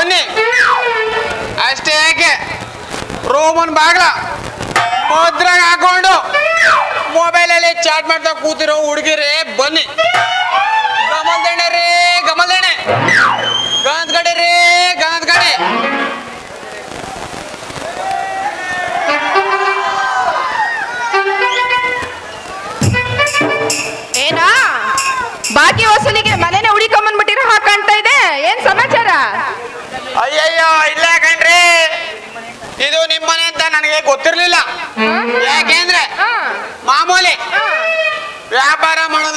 ಬನ್ನಿ. ಅಷ್ಟೇ ಯಾಕೆ ರೋಮನ್ ಬಾಗ್ಲ ಮುದ್ರಾಗ ಹಾಕೊಂಡು ಮೊಬೈಲಲ್ಲಿ ಚಾಟ್ ಮಾಡ್ತಾ ಕೂತಿರೋ ಹುಡುಗಿರೇ, ಬನ್ನಿ. ಗಮಲ್ದಣ್ಣೆ ರೇ ಗಮಲ್ದಣ್ಣೆ ಗಾಂದ್ ರೀ ಗಾಂದ್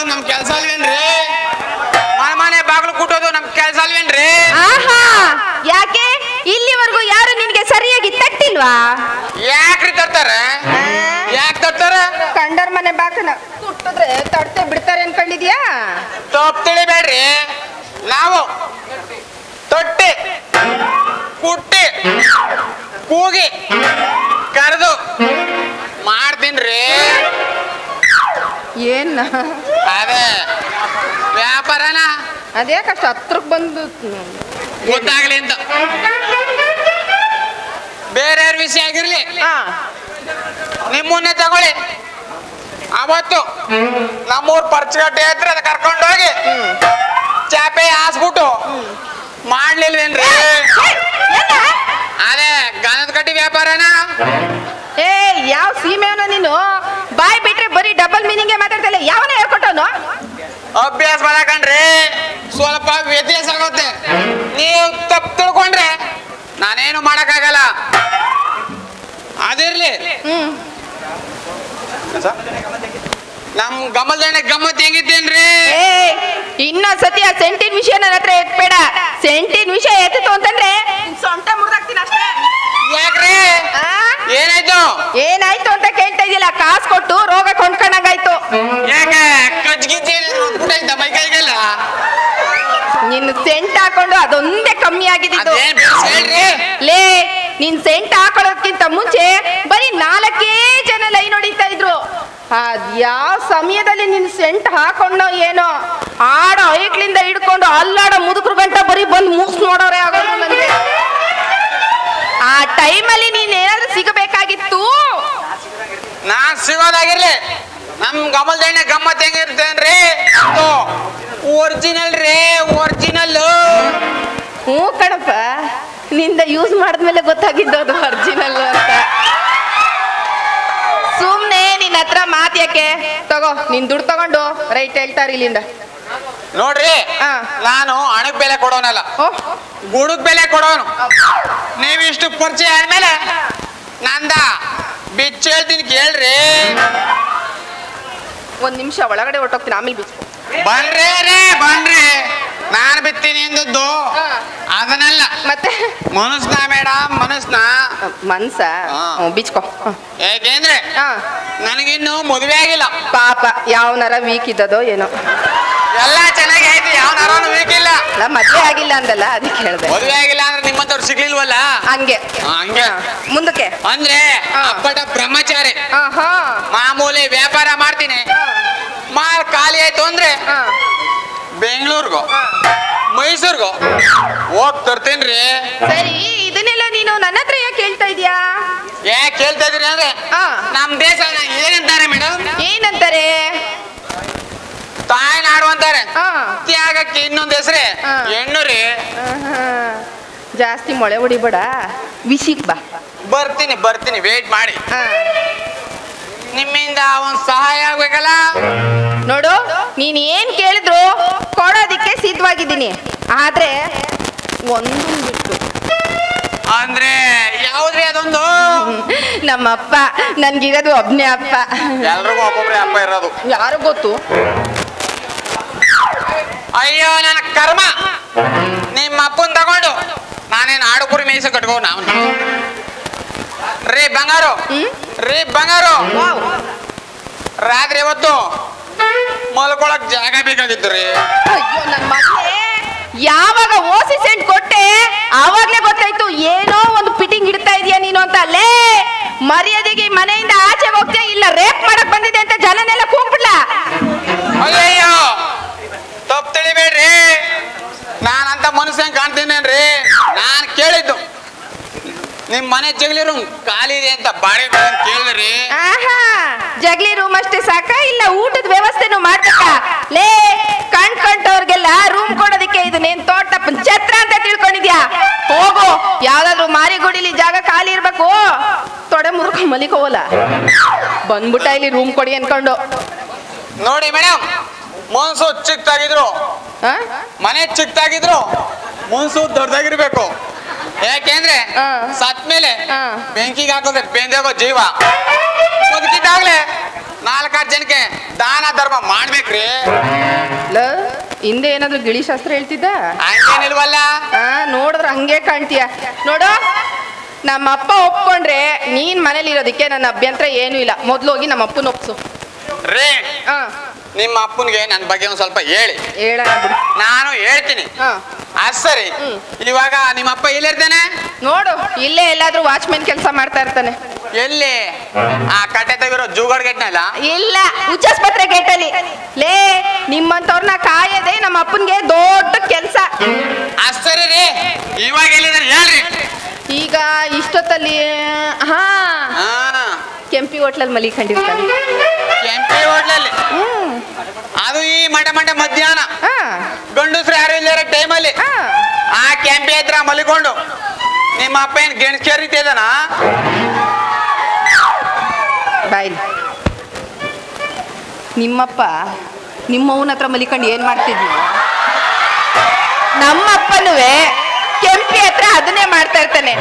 ಮಾಡೋದು ನಮ್ ಕೆಲಸ ಅಲ್ವೇನ್ರಿ? ಮನೆ ಮನೆ ಬಾಗಿಲು ಕೂಟೋದು ನಮ್ ಕೆಲಸ ಅಲ್ವೇನ್ರಿ? ಆಹಾ! ಯಾಕೆ? ಇಲ್ಲಿವರೆಗೂ ಯಾರು ನಿನ್ಗೆ ಸರಿಯಾಗಿ ತಟ್ಟಿಲ್ವಾ? ಯಾಕ್ರಿ ತರ್ತಾರ? ಯಾಕೆ ತರ್ತಾರ? ಕಂಡರ್ ಮನೆ ಬಾಕನ ಕುಟ್ಟಿದ್ರೆ ತಡ್ತೆ ಬಿಡ್ತಾರೆ ಅನ್ಕೊಂಡಿದ್ಯಾ? ತಪ್ಪು ತಿಳಿಬೇಡ್ರಿ. ನಾವು ತೊಟ್ಟಿ ಕುಟ್ಟಿ ಕೂಗಿ ಕರೆದು ಮಾಡ್ತೀನ್ರಿ. ಏನ್? ಅದೇ ವ್ಯಾಪಾರನ? ಅದೇ ಕಷ್ಟ ಹತ್ರಕ್ ಬಂದು ಗೊತ್ತಾಗ್ಲಿ ಅಂತ ಬೇರೆಯವ್ರ ವಿಷಯ ಆಗಿರ್ಲಿ. ನಿಮ್ಮನ್ನೇ ತಗೊಳ್ಳಿ. ಅವತ್ತು ನಮ್ಮೂರ್ ಪರ್ಚಗಟ್ಟೆ ಹತ್ರ ಅದ್ ಕರ್ಕೊಂಡೋಗಿ ಚಾಪೆ ಹಾಸ್ಬಿಟ್ಟು ಮಾಡ್ಲಿಲ್ವೇನ್ರಿ? ಗನದ ಕಟ್ಟಿ ವ್ಯಾಪಾರನ? ಏ ಯಾವ ಸೀಮೆಯವನ ನೀನು? ಬಾಯ್ ಬಿಟ್ರೆ ಬರೀ ಡಬಲ್ ಮೀನಿಂಗ್ ಮಾತಾಡ್ತಲ್ಲ ಯಾವನ ಹೇಳ್ಕೊಟ್ಟನು ಅಭ್ಯಾಸ ಮಾಡಕಂಡ್ರಿ ಸ್ವಲ್ಪ ವ್ಯತ್ಯಾಸ ಆಗುತ್ತೆ. ನೀವು ತಪ್ಪು ತಿಳ್ಕೊಂಡ್ರೆ ನಾನೇನು ಮಾಡಕ್ಕಾಗಲ್ಲ. ಅದಿರ್ಲಿ. ಹ್ಮ್. ನಮ್ ಗಮಲ್ದಣ್ಣ ಗಮ್ಮತ್ ಹೆಂಗಿದ್ದೇನ್ರಿ ಏ ಇನ್ನೊಂದ್ ಸತಿ ಆ ಸೆಂಟಿನ ವಿಷಯ ನನ್ನ ಹತ್ರ ಎತ್ಬೇಡ. ಸೆಂಟಿನ ವಿಷಯ ಎತ್ತಿತು ಅಂತಂದ್ರೆ ನಿನ್ ಸೊಂಟ ಮುರಿದಾಕ್ತೀನಿ ಅಷ್ಟೇ ಯಾಕ್ರಿ ಆ? ಏನಾಯ್ತು ಏನಾಯ್ತು ಅಂತ ಕೇಳ್ತಾ ಇದೆಯಲ್ಲ ಕೊಟ್ಟು ರೋಗ ಕೊಂಡ್ಕೊಂಡಂಗಾಯ್ತು. ಯಾಕೆ ಕಚ್ಗಿಚ್ಚಿ ಬಿಟ್ಟೈತ ಮೈ ಕೈಗೆಲ್ಲ? ನಿನ್ ಸೆಂಟ್ ಹಾಕೊಂಡು ಅದೊಂದೇ ಕಮ್ಮಿ ಆಗಿದ್ದು. ಬಿಡ್ಸ್ ಹೇಳ್ರಿ. ಲೇ ನಿನ್ ಸೆಂಟ್ ಹಾಕೊಳ್ಳೋದ್ಕಿಂತ ಮುಂಚೆ ಬರೀ ನಾಲ್ಕೇ ಜನ ಲೈನ್ ಹೊಡಿತಾ ಇದ್ರು. ಅದ್ ಯಾವ ಸಮಯದಲ್ಲಿ ನಿನ್ ಸೆಂಟ್ ಹಾಕೊಂಡೋ ಏನೋ? ಆಡೋ ಐಕ್ಲಿಂದ ಹಿಡ್ಕೊಂಡು ಅಲ್ಲಾಡೋ ಮುದುಕರು ಗಂಟ ಬರೀ ಬಂದು ಮೂಸ್ ನೋಡೋರೆ ಆಗೋದು ನನಗೆ ಆ ಟೈಮಲ್ಲಿ ನೀನ್ ಏನಾದ್ರೂ ಸಿಗಬೇಕಾಗಿತ್ತು? ನಾನ್ ಸಿಗೋದಾಗಿರ್ಲಿ. ನಮ್ ಗಮಲ್ದಣ್ಣೆ ಗಮ್ಮತ್ ಹೆಂಗಿರ್ತೇನ್ರಿ? ಒರಿಜಿನಲ್ ರೀ ಒರಿಜಿನಲ್ ಹ್ಞೂ ಕಣಪ್ಪ ನಿಂದ ಯೂಸ್ ಮಾಡಿದ್ಮೇಲೆ ಗೊತ್ತಾಗಿದ್ದು ಅದು ಒರಿಜಿನಲ್ ಅಂತ. ಸುಮ್ನೆ ನಿನ್ನ ಹತ್ರ ಮಾತ್ ಯಾಕೆ? ತಗೋ ನಿನ್ ದುಡ್ಡು ತಗೊಂಡು ರೈಟ್ ಹೇಳ್ತಾರ ಇಲ್ಲಿಂದ. ನೋಡ್ರಿ. ನಾನು ಹಣಕ್ ಬೆಲೆ ಕೊಡೋನಲ್ಲ. ಗುಡಕ್ ಬೆಲೆ ಕೊಡೋನು. ನೀವಿಷ್ಟು ಪರಿಚಯ ಆದ್ಮೇಲೆ ನಂದ ಬಿಚ್ಚ ಹೇಳ್ತೀನಿ ಕೇಳ್ರಿ. ಒಂದ್ ನಿಮಿಷ ಒಳಗಡೆ ಹೊರಟೋಗ್ತೀನಿ ಆಮೇಲೆ ಬಿಚ್ಕೊ ಬನ್ರಿ ರೇ ಬನ್ರಿ ನಾನು ಬಿತ್ತೀನಿ ಎಂದದ್ದು ಅದನ್ನೆಲ್ಲ. ಮತ್ತೆ? ಮನಸ್ನ ಮೇಡಮ್ ಮನಸ್ನ? ಮನ್ಸ ಬಿಚ್ಕೋ. ಏಕೆಂದ್ರೆ ನನಗಿನ್ನು ಮದುವೆ ಆಗಿಲ್ಲ. ಪಾಪ ಯಾವನಾರ ವೀಕ್ ಇದ್ದದೋ ಏನೋ. ಎಲ್ಲ ಚೆನ್ನಾಗಿ ಐತಿ ಯಾವ ನರನು ಬೇಕಿಲ್ಲ. ಅಲ್ಲ ಮದ್ವೆ ಆಗಿಲ್ಲ ಅಂದಲ್ಲ ಅದಕ್ಕೆ ಹೇಳ್ದೆ. ಮದುವೆ ಆಗಿಲ್ಲ ಅಂದ್ರೆ ನಿಮ್ಮಂತವ್ರು ಸಿಗ್ಲಿಲ್ವಲ್ಲ? ಹಂಗೆ. ಹಂಗೆ. ಮುಂದಕ್ಕೆ. ಅಂದ್ರೆ. ಅಪ್ಪಟ ಬ್ರಹ್ಮಚಾರಿ. ಆಹಾ ಮಾಮೂಲಿ ವ್ಯಾಪಾರ ಮಾಡ್ತೀನಿ. ಮಾಲ್ ಖಾಲಿ ಆಯ್ತು ಅಂದ್ರೆ ಹಾ. ಬೆಂಗಳೂರಿಗೂ ಮೈಸೂರಿಗೂ ಹೋಗ್ ತರ್ತೇನ್ರಿ. ಸರಿ ಇದನ್ನೆಲ್ಲ ನೀನು ನನ್ನ ಹತ್ರ ಯಾಕೆ ಹೇಳ್ತಾ ಇದೀಯಾ? ಯಾಕೆ ಕೇಳ್ತಾ ಇದೀರಿ ಅಂದ್ರೆ ಹಾ. ನಮ್ ತ್ಯಾಗಕ್ಕೆ ಇನ್ನೊಂದ್ ಹೆಸ್ರೆ. ಹೆಣ್ಣು ರೀ. ಜಾಸ್ತಿ ಮೊಳೆ ಹೊಡಿಬೇಡ. ವಿಶಿಕ್ ಬಾ. ಬರ್ತೀನಿ ಬರ್ತೀನಿ ವೇಟ್ ಮಾಡಿ. ನಿಮ್ಮಿಂದ ಒಂದ್ ಸಹಾಯ ಆಗ್ಬೇಕಲ್ಲ? ನೋಡು ನೀನ್ ಏನ್ ಕೇಳಿದ್ರು ಕೊಡೋದಿಕ್ಕೆ ಸಿದ್ಧವಾಗಿದ್ದೀನಿ. ಆದ್ರೆ ಒಂದು ಬಿಟ್ಟು. ಅಂದ್ರೆ ಯಾವ್ದ್ರಿ ಅದೊಂದು? ನಮ್ಮಪ್ಪ ನನ್ಗಿರೋದು ಒಬ್ನೇ ಅಪ್ಪ. ಎಲ್ರಿಗೂ ಒಬ್ಬೊಬ್ರೆ ಅಪ್ಪ ಇರೋದು. ಯಾರು ಗೊತ್ತು? ಅಯ್ಯೋ ನನ್ನ ಕರ್ಮ. ನಿಮ್ಮ ಅಪ್ಪನ್ ತಗೊಂಡು ನಾನೇನು ಆಡುಕುರಿ ಮೇಯ್ಸ ಕಟ್ಕೋ ನಾವು. ರೀ ಬಂಗಾರು. ಹ್ಮ್? ರೀ ಬಂಗಾರು. ರಾತ್ರಿ ಇವತ್ತು ಮಲ್ಕೊಳಕ್ ಜಾಗ ಬೇಕಾಗಿತ್ತು ರೀ. ಯಾವಾಗ ಓಸಿ ಸೆಂಟ್ ಕೊಟ್ಟೆ ಆವಾಗ್ಲೇ ಗೊತ್ತಾಯ್ತು ಏನೋ ಒಂದು ಫಿಟ್ಟಿಂಗ್ ಇಡ್ತಾ ಇದೀಯ ನೀನು ಅಂತ. ಅಲ್ಲೇ ಮರ್ಯಾದೆಗೆ ಮನೆಯಿಂದ ಆಚೆ ಹೋಗ್ತಾ ಇಲ್ಲ ರೇಪ್ ಬಾಡಿಗೆ ಕೇಳಿದ್ರಿ. ಆಹಾ ಜಗ್ಲಿ ರೂಮ್ ಅಷ್ಟೇ ಸಾಕ? ಇಲ್ಲ ಊಟದ ವ್ಯವಸ್ಥೆನೂ ಮಾಡ್ಬೇಕಾ? ಲೇ ಕಣ್ ಕಂಡವ್ರಿಗೆಲ್ಲ ರೂಮ್ ಕೊಡೋದಕ್ಕೆ ಇದು ನೀನ್ ತೋಟಪ್ಪನ್ ಛತ್ರ ಅಂತ ತಿಳ್ಕೊಂಡಿದ್ಯಾ? ಹೋಗು ಯಾವ್ದಾದ್ರು ಮಾರಿಗುಡಿಲಿ ಜಾಗ ಖಾಲಿ ಇರ್ಬೇಕು. ತೊಡೆ ಮುರುಕ ಮಲಿಕೋವಲ್ಲ ಬಂದ್ಬಿಟ್ಟ ಇಲ್ಲಿ ರೂಮ್ ಕೊಡಿ ಅನ್ಕೊಂಡು. ನೋಡಿ ಮೇಡಮ್ ಮನ್ಸು ಚಿಕ್ಕದಾಗಿದ್ರು? ಮನೆ ಚಿಕ್ಕದಾಗಿದ್ರು. ಮನ್ಸು ದೊಡ್ಡದಾಗಿರ್ಬೇಕು. ಯಾಕೆಂದ್ರೆ. ಸತ್ ಮೇಲೆ. ಬೆಂಕಿಗೆ ಹಾಕಿದ್ರೆ ಬೆಂದೋಗೋ ಜೀವ. ಬದುಕಿದ್ದಾಗ್ಲೆ ನಾಲ್ಕಾರು ಜನಕ್ಕೆ ದಾನ ಧರ್ಮ ಮಾಡ್ಬೇಕ್ರಿ. ಹಿಂದೆ ಏನಾದ್ರು ಗಿಳಿ ಶಾಸ್ತ್ರ ಹೇಳ್ತಿದ್ದ? ಹಂಗೇನಿಲ್ವಲ್ಲ? ನೋಡಿದ್ರ ಹಂಗೆ ಕಾಣ್ತೀಯ. ನೋಡು ನಮ್ಮ ಅಪ್ಪ ಒಪ್ಕೊಂಡ್ರೆ ನೀನ್ ಮನೇಲಿ ಇರೋದಕ್ಕೆ ನನ್ನ ಅಭ್ಯಂತರ ಏನು ಇಲ್ಲ. ಮೊದ್ಲು ಹೋಗಿ ನಮ್ಮ ಅಪ್ಪನ ಒಪ್ಸು. ರೇ ಹಾ. ನಿಮ್ಮ ಅಪ್ಪನಿಗೆ ನನ್ನ ಬಗ್ಗೆ ಒಂದ್ ಸ್ವಲ್ಪ ಹೇಳಿ. ಹೇಳ ನಾನು ಹೇಳ್ತೀನಿ. ಹಾ. ಅದ್ ಸರಿ. ಇವಾಗ ನಿಮ್ಮಪ್ಪ ಎಲ್ಲಿರ್ತಾನೆ ನೋಡು ಇಲ್ಲೇ ಎಲ್ಲಾದ್ರೂ ವಾಚ್ಮೆನ್ ಕೆಲಸ ಮಾಡ್ತಾ ಇರ್ತಾನೆ. ಎಲ್ಲಿ? ಆ ಕಟ್ಟೆ ತೆಗಿರೋ ಜೂಗಡ್ ಗೆಟ್ನಲ್ಲ? ಇಲ್ಲ ಉಚ್ಚಾಸ್ಪತ್ರೆ ಗೇಟಲ್ಲಿ. ಲೇ ನಿಮ್ಮಂತವ್ರನ್ನ ಕಾಯದೆ ನಮ್ಮ ಅಪ್ಪನ್ಗೆ ದೊಡ್ಡ ಕೆಲಸ. ಅದ್ ಸರಿ ರೀ. ಇವಾಗ ಎಲ್ಲಿದ್ದಾರೆ ಹೇಳ್ರಿ. ಈಗ ಇಷ್ಟೊತ್ತಲ್ಲಿ ಹಾ ಹಾ. ಕೆಂಪಿ ಹೋಟ್ಲಲ್ಲಿ ಮಲಿಕೊಂಡಿರ್ತಾನೆ ಕೆಂಪಿ ಹೋಟ್ಲಲ್ಲಿ ಅದು ಈ ಮಟ ಮಟ ಮಧ್ಯಾಹ್ನ. ಹಾ. ಗಂಡಸ್ರು ಯಾರು ಇಲ್ಲರ ಟೈಮಲ್ಲಿ. ಹಾ. ಆ ಕ್ಯಾಂಪಿ ಹತ್ರ ಮಲಿಕೊಂಡು. ನಿಮ್ಮ ಅಪ್ಪ ಏನ್ ಗೆಣಸ್ ಕೇರಿತಿದಾನ ಬಾಯ್. ನಿಮ್ಮಪ್ಪ ನಿಮ್ಮವನ ಹತ್ರ ಮಲಿಕೊಂಡು ಏನ್ ಮಾಡ್ತಿದ್ವಿ ನಮ್ಮಪ್ಪನುವೆ ಕೆಂಪಿ ಹತ್ರ ಅದನ್ನೇ ಮಾಡ್ತಾ ಇರ್ತಾನೆ.